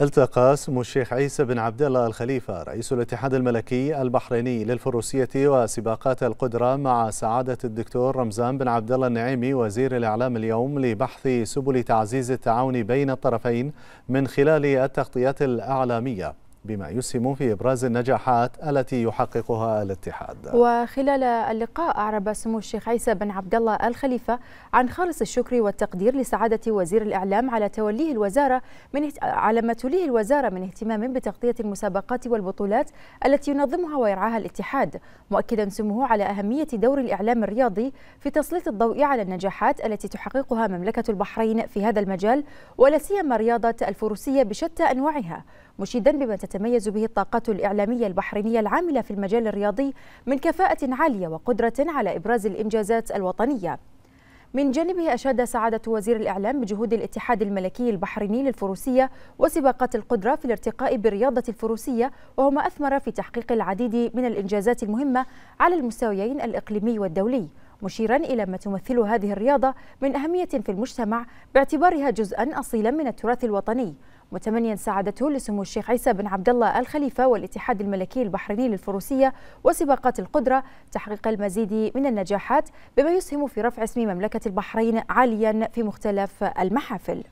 التقى سمو الشيخ عيسى بن عبد الله الخليفة رئيس الاتحاد الملكي البحريني للفروسية وسباقات القدرة مع سعادة الدكتور رمزان بن عبد الله النعيمي وزير الإعلام اليوم لبحث سبل تعزيز التعاون بين الطرفين من خلال التغطيات الإعلامية. بما يسهم في إبراز النجاحات التي يحققها الاتحاد. وخلال اللقاء أعرب سمو الشيخ عيسى بن عبد الله الخليفة عن خالص الشكر والتقدير لسعادة وزير الإعلام على توليه الوزارة من على ما توليه الوزارة من اهتمام بتغطية المسابقات والبطولات التي ينظمها ويرعاها الاتحاد مؤكدا سموه على أهمية دور الإعلام الرياضي في تسليط الضوء على النجاحات التي تحققها مملكة البحرين في هذا المجال ولا سيما رياضة الفروسية بشتى أنواعها مشيدا بما تتميز به الطاقات الإعلامية البحرينية العاملة في المجال الرياضي من كفاءة عالية وقدرة على إبراز الإنجازات الوطنية. من جانبه أشاد سعادة وزير الإعلام بجهود الاتحاد الملكي البحريني للفروسية وسباقات القدرة في الارتقاء بالرياضة الفروسية وهو ما أثمر في تحقيق العديد من الإنجازات المهمة على المستويين الإقليمي والدولي مشيرا إلى ما تمثله هذه الرياضة من أهمية في المجتمع باعتبارها جزءا أصيلا من التراث الوطني. متمنيا سعادته لسمو الشيخ عيسى بن عبد الله الخليفة والاتحاد الملكي البحريني للفروسية وسباقات القدرة تحقيق المزيد من النجاحات بما يسهم في رفع اسم مملكة البحرين عاليا في مختلف المحافل.